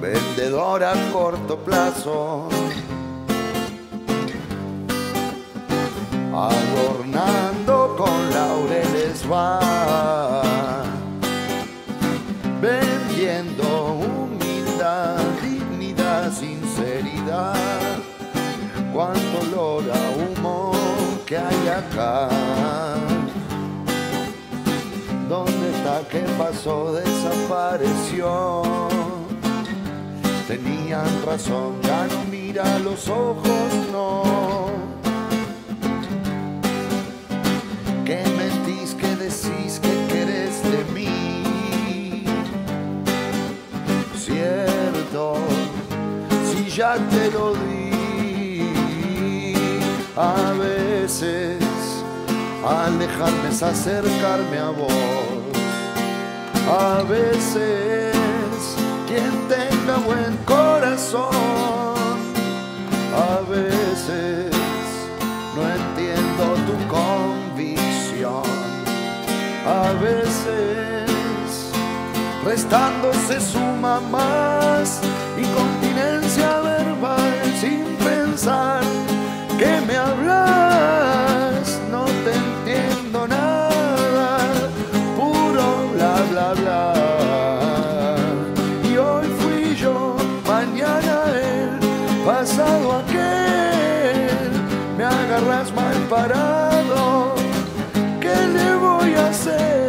Vendedor a corto plazo, acá. ¿Dónde está? ¿Qué pasó? Desapareció. Tenían razón, ya no mira los ojos, no. ¿Qué mentís? ¿Qué decís? ¿Qué querés de mí? Cierto, si ya te lo di, a veces al dejarme es acercarme a vos. A veces quien tenga buen corazón, a veces no entiendo tu convicción. A veces restando se suma más incontinencia verbal pasado aquel. Me agarras mal parado, ¿qué le voy a hacer?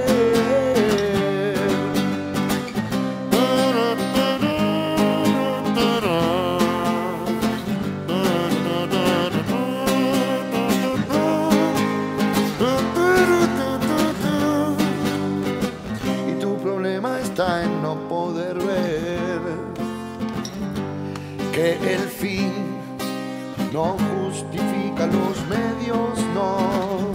Y tu problema está en no poder ver que el fin no justifica los medios, no.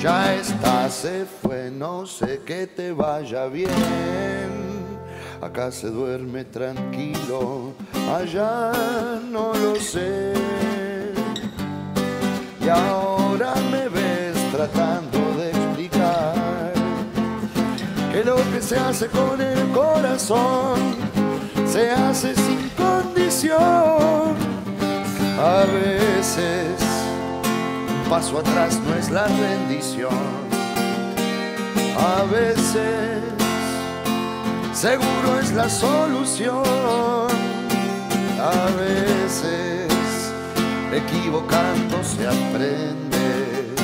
Ya está, se fue, no sé que te vaya bien. Acá se duerme tranquilo, allá no lo sé. Y ahora me ves tratando de explicar que lo que se hace con el corazón se hace sin condición. A veces un paso atrás no es la rendición. A veces seguro es la solución. A veces equivocando se aprende.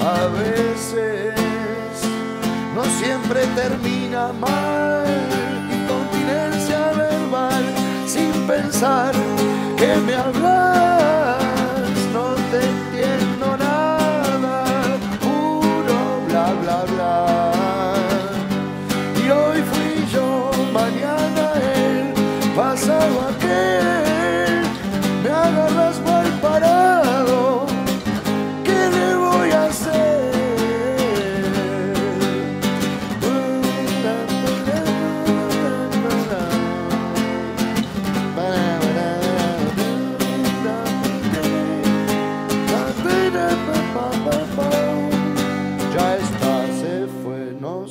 A veces no siempre termina mal. Incontinencia verbal sin pensar que me hablas.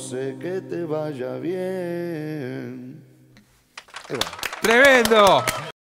Fue, no sé que te vaya bien. ¡Tremendo!